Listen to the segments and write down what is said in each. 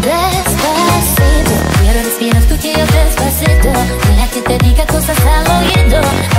Despacito. Quiero respirar tu tío despacito. Deja que te diga cosas al oído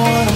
wanna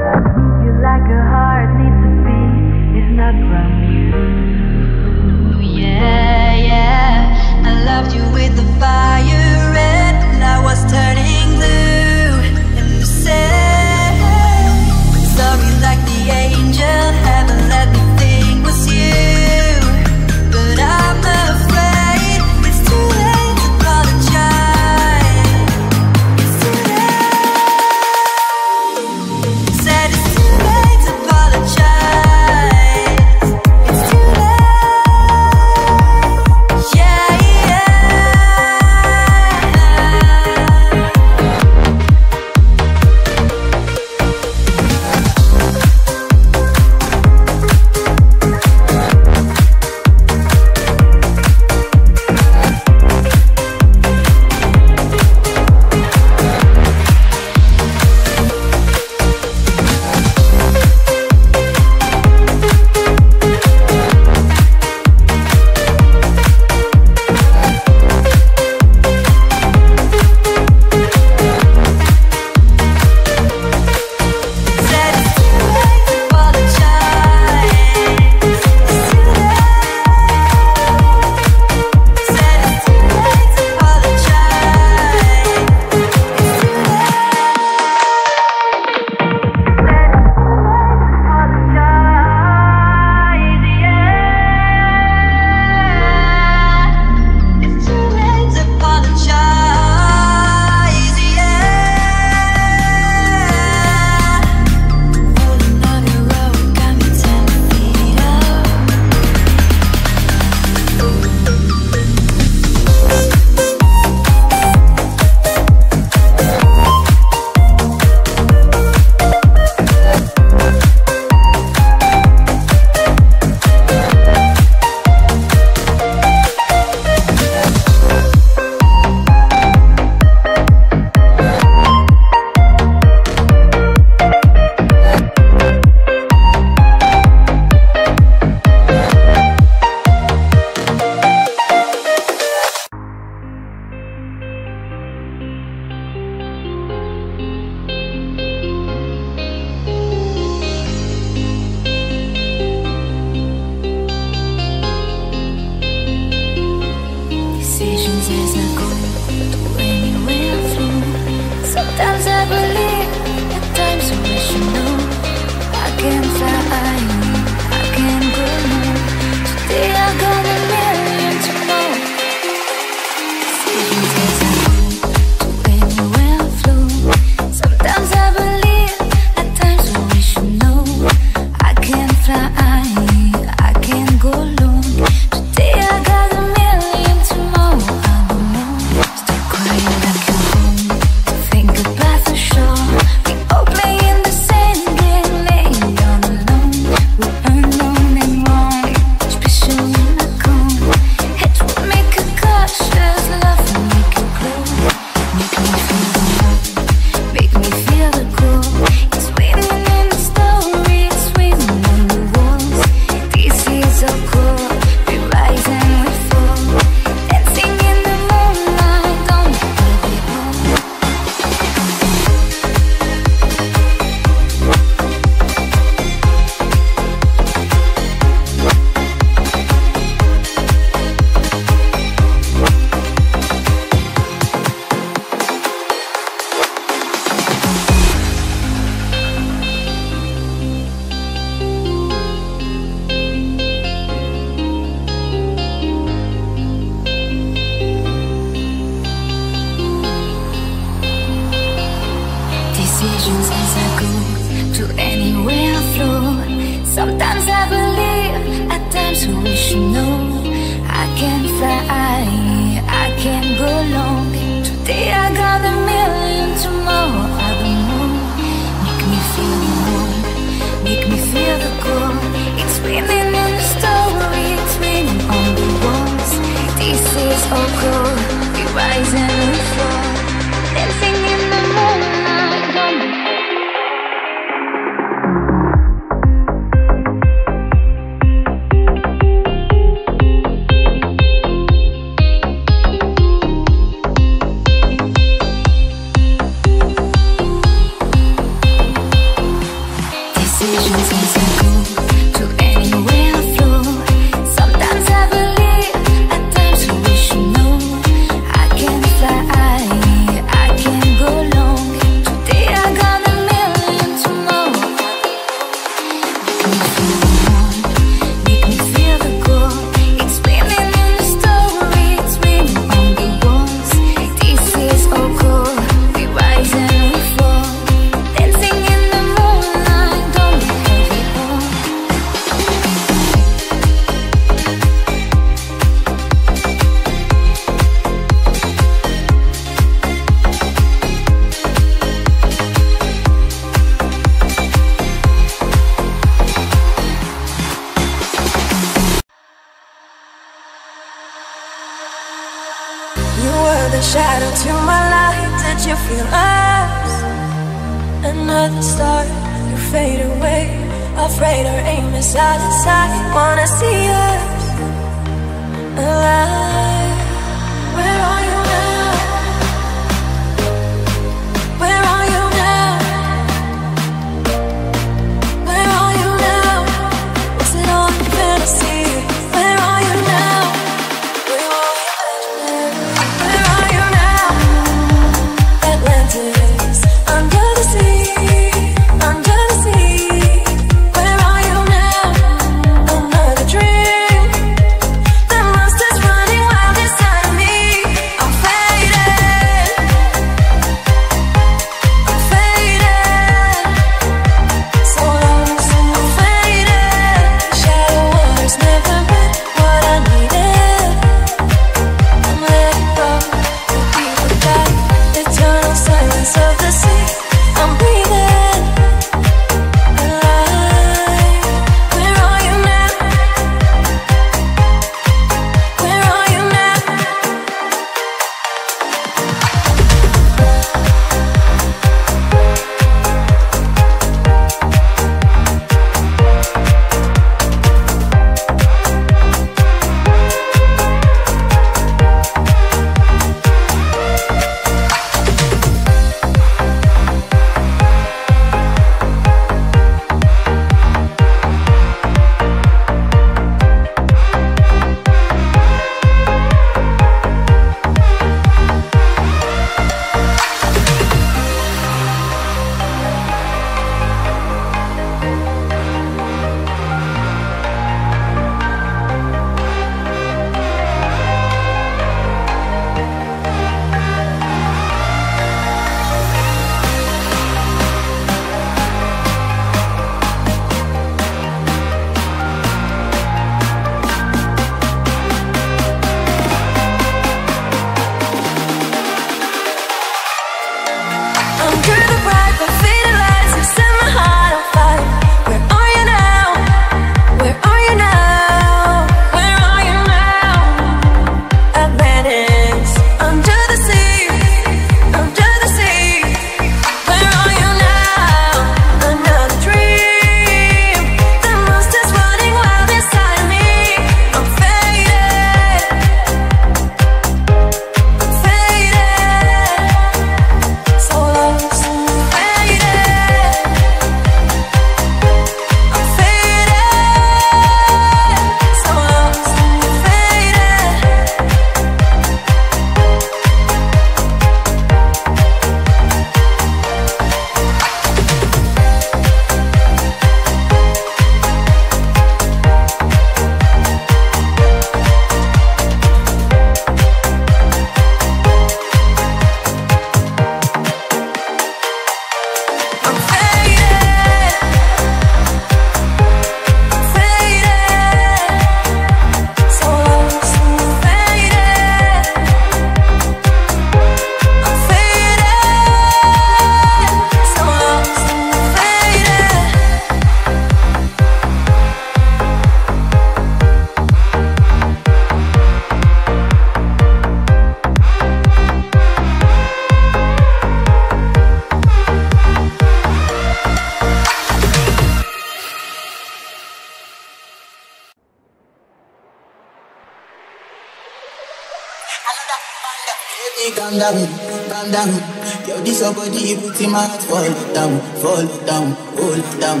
till my heart fall down, fall down, fall down.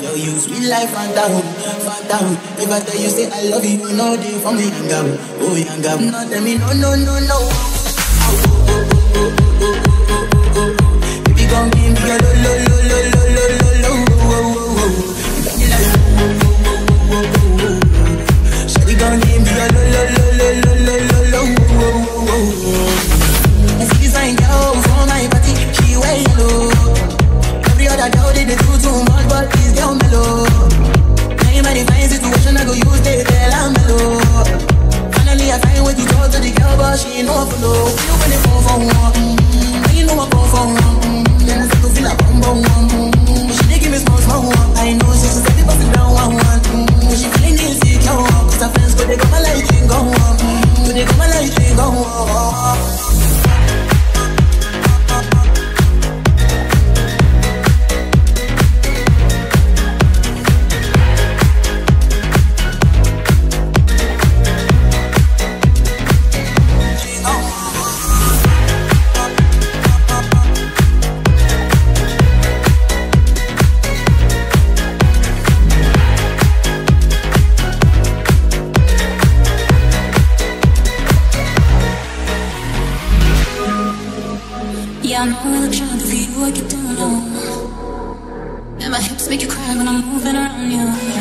Yo, you sweet life, and down, fall down. If I tell you, say I love you, you know they for me, young girl, oh young girl. No, tell me no, no, no, no. Oh, oh, oh, oh, oh, oh, oh, oh. Baby, gon' give me a lo, lo, lo, lo, lo, lo, lo, lo, oh, oh, lo. Love me like, Shawty gon' give me a lo, lo, lo, lo, lo. overload. on you.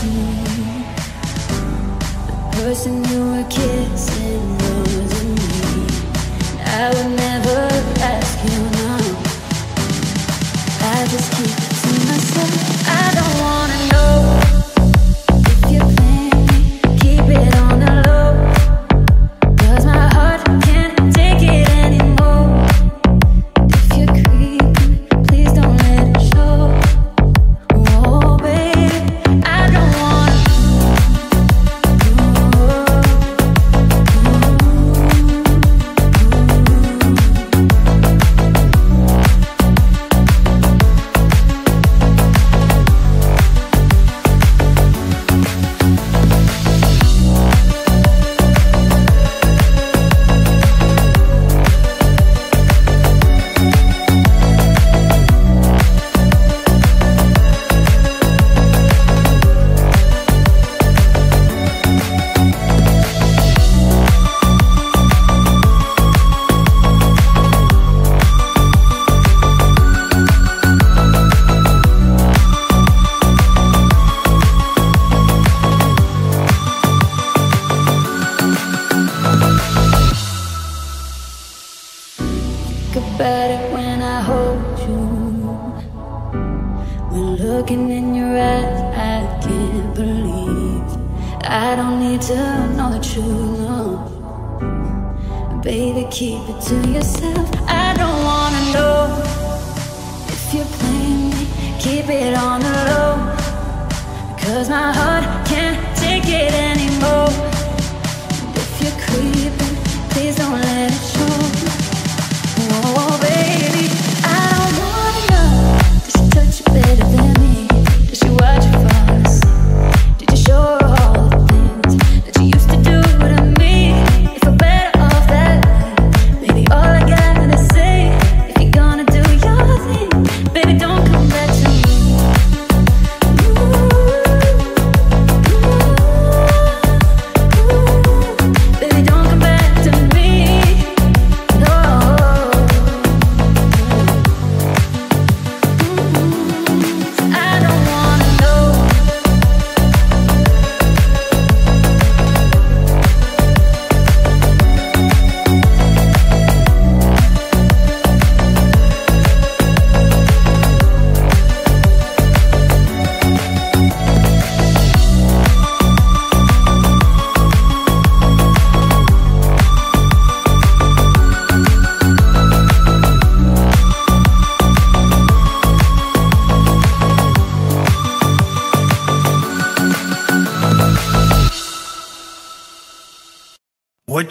The person you were kissing wasn't me. I would never ask you now. I just keep.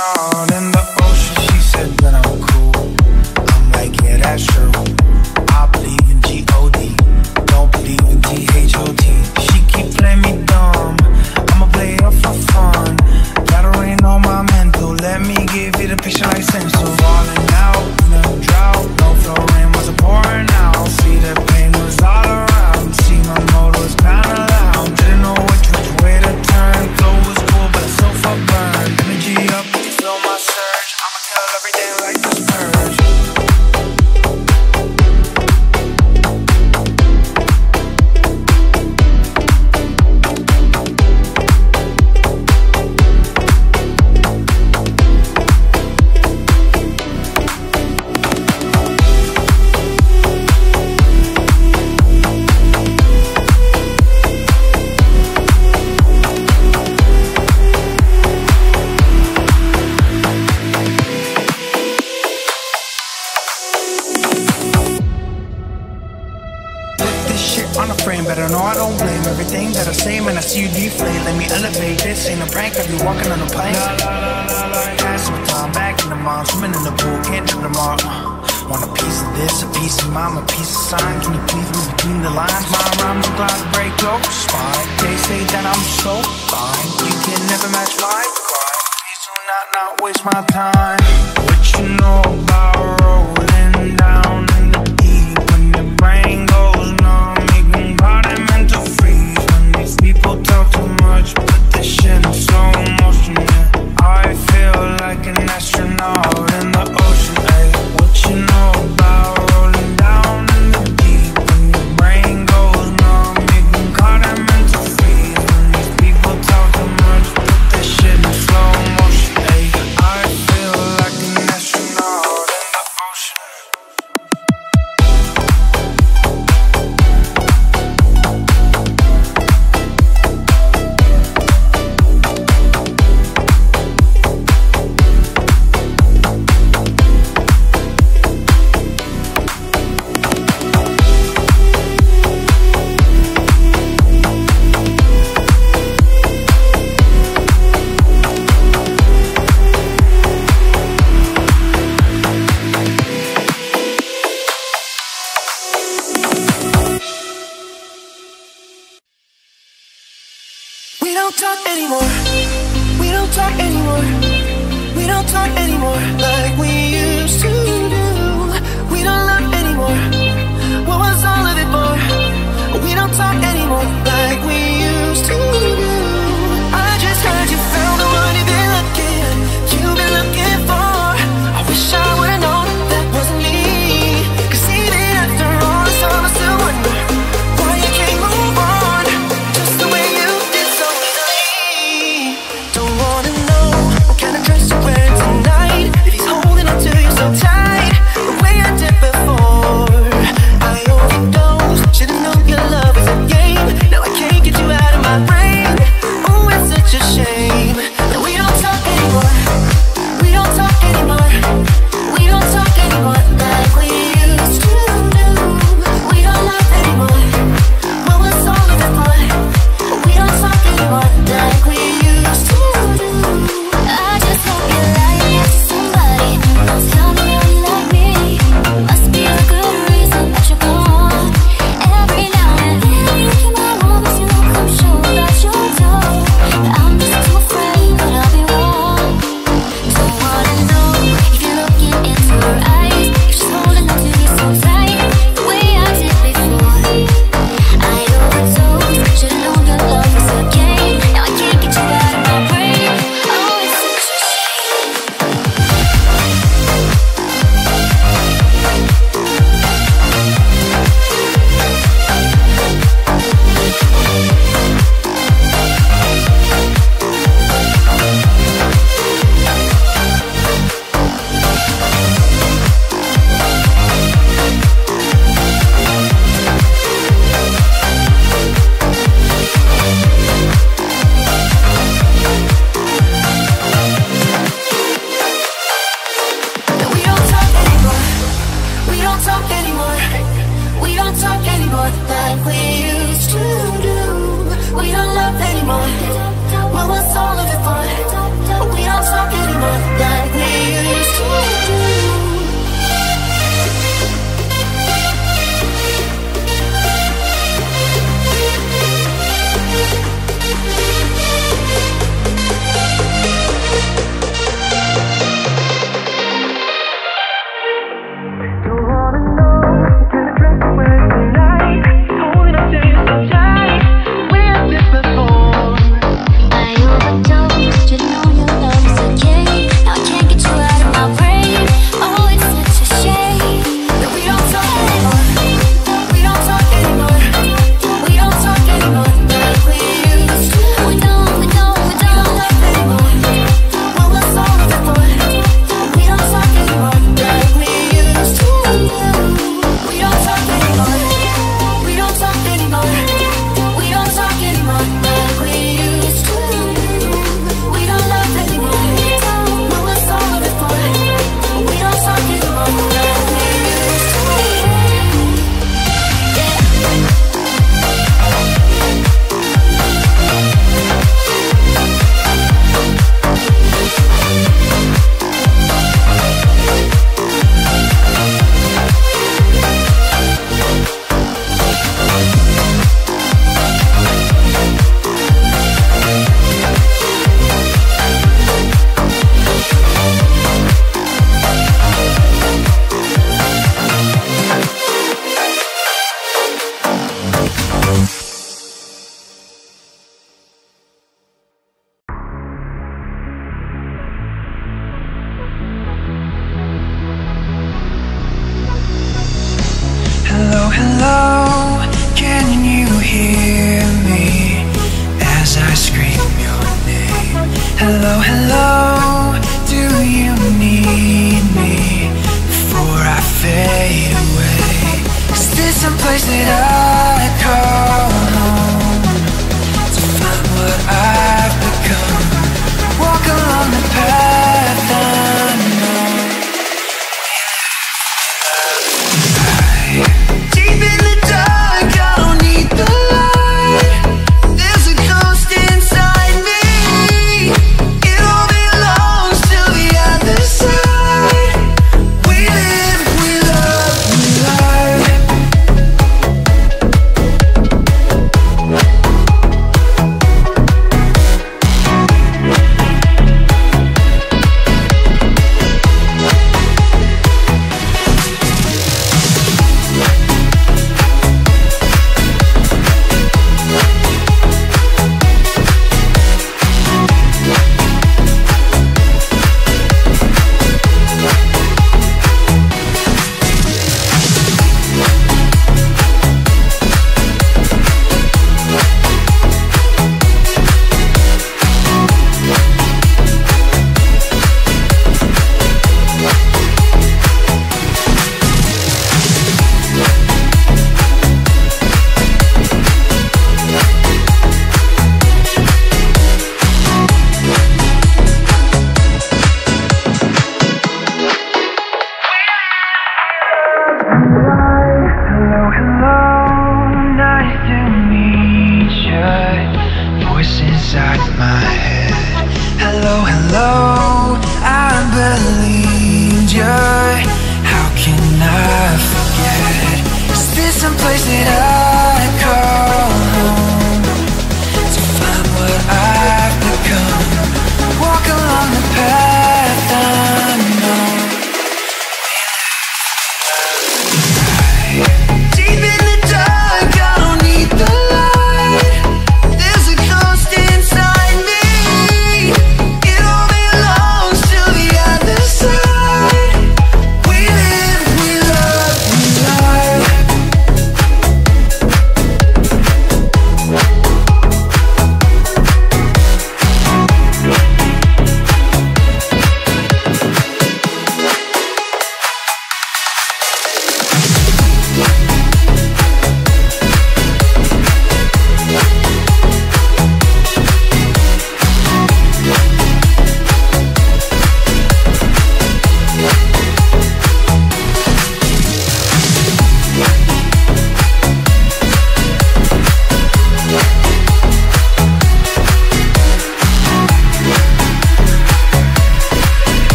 astronaut in the on a frame, better know I don't blame everything that I say, man. I see you deflate. Let me elevate this. Ain't a prank, I be walking on a plane. La la la la la. Pass my time back in the mom, swimming in the pool, can't trip them all. Want a piece of this, a piece of mine, a piece of sign. Can you please read between the lines? My rhymes are glad to break your spine. They say that I'm so fine. You can never match my grind. Please do not not waste my time. What you know about like an astronaut in the ocean. Ay. What you know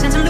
treasure. No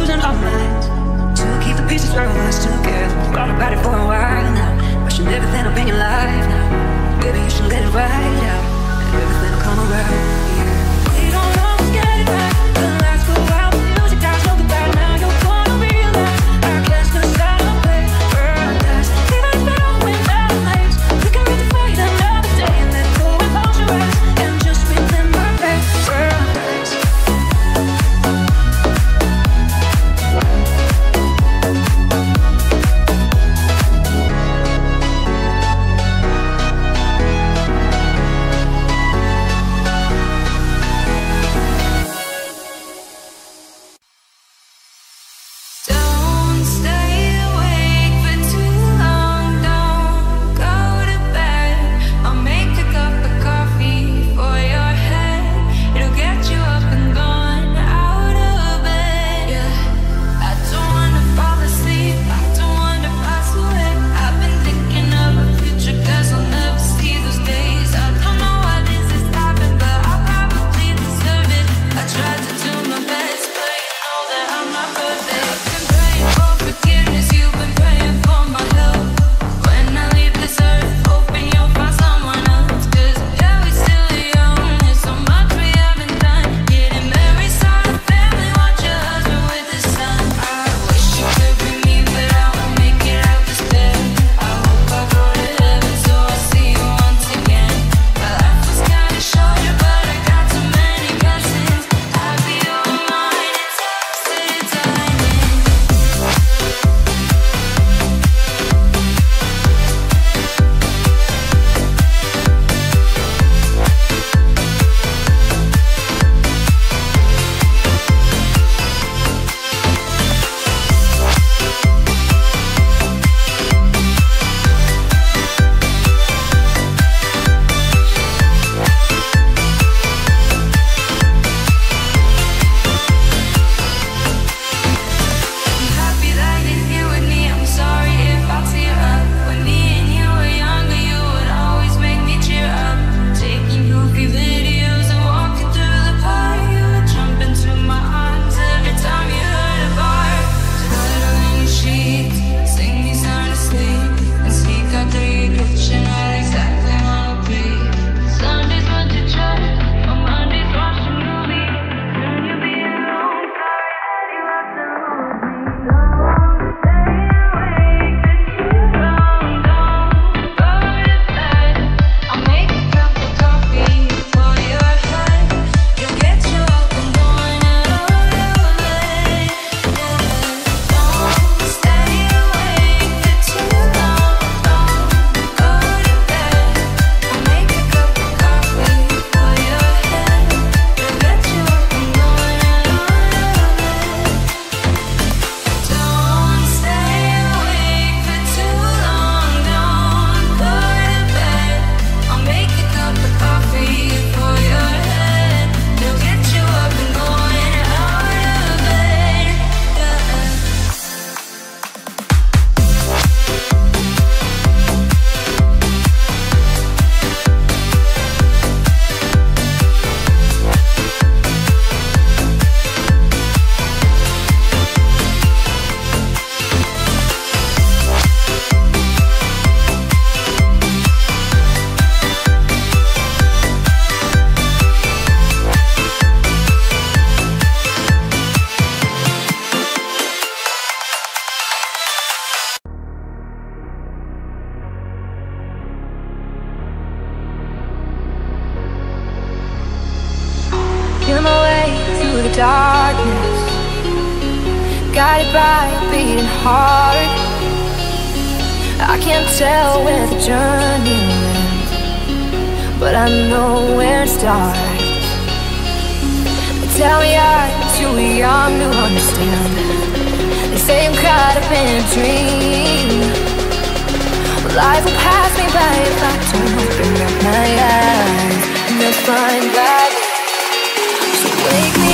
Life will pass me by if I don't open up my eyes and find that. So wake me.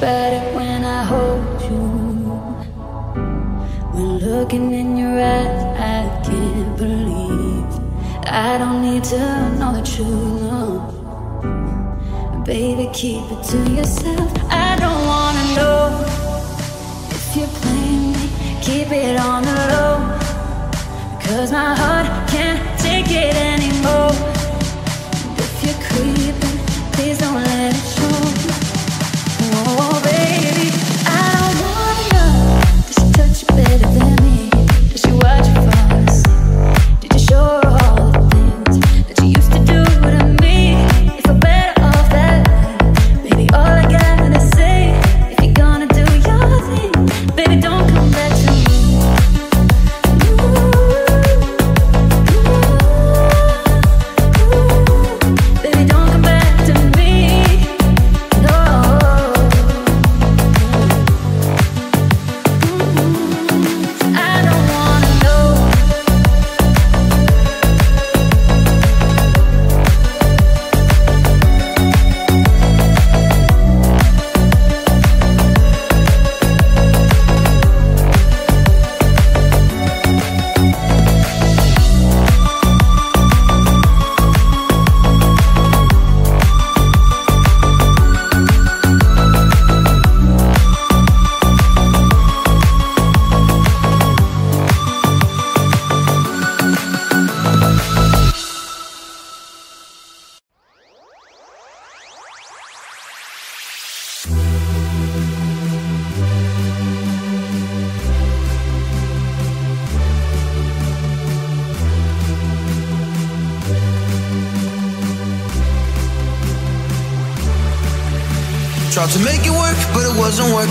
better when I hold you. When looking in your eyes, I can't believe I don't need to know the truth. No. Baby, keep it to yourself. I don't wanna know if you're playing me. Keep it on the low. Cause my heart can't take it anymore. And if you're creeping, please don't let it show. Oh, baby, I don't know. Does she touch you better than me?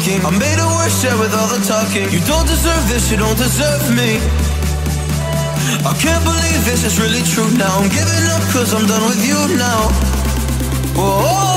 It. I made it worse, yeah, with all the talking. You don't deserve this, you don't deserve me. I can't believe this is really true now. I'm giving up cause I'm done with you now. Whoa.